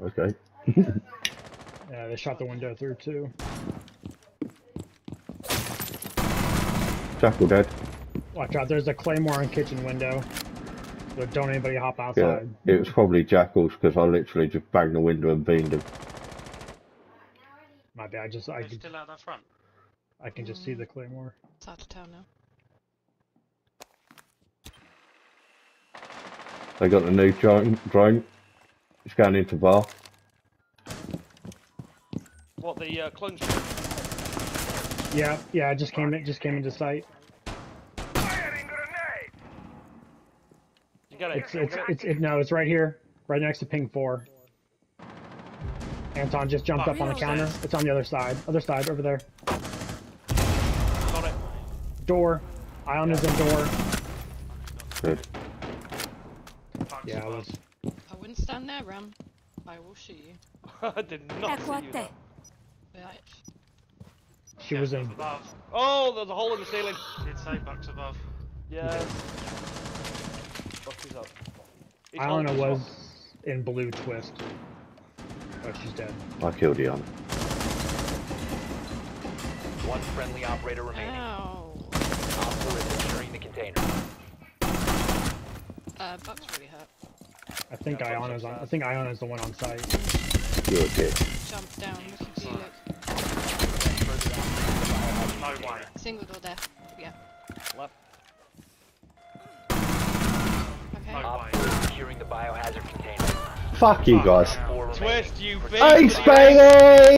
Okay. Yeah, they shot the window through too. Jackal dead. Watch out, there's a claymore in kitchen window. So don't anybody hop outside. Yeah. It was probably Jackals because I literally just banged the window and beamed him. My bad, I just I can, still out that front. I can just see the claymore. It's out of town now. They got the new drone. drone. It's going into bar. What the uh, clone Yeah, yeah, it just came in, just came into sight. You got it. It's it's it's it, no, it's right here, right next to ping four. Anton just jumped Oh, up on the counter. knows. It's on the other side, other side over there. Got it. Door. Ion is in door. Good. Yeah, I above. was. I wouldn't stand there, Ram. I will shoot you. I did not see you there. Bitch. She Yeah, was in. above. Oh, there's a hole in the ceiling. Did say bucks above. Yeah. Fuck is up. He's Iona was rock. in blue twist. Oh, she's dead. I killed Ian. One friendly operator remaining. Ow. Op 4 is securing the container. Uh, Buck's really hurt. I think Yeah, Iona's on. I think Iona's the one on site. You're a dick. Jump down. You. No way. Single door there. Yeah. Left. Okay. No Op way. securing the biohazard container. Fuck you guys. Twist, you bitch! Ace, baby!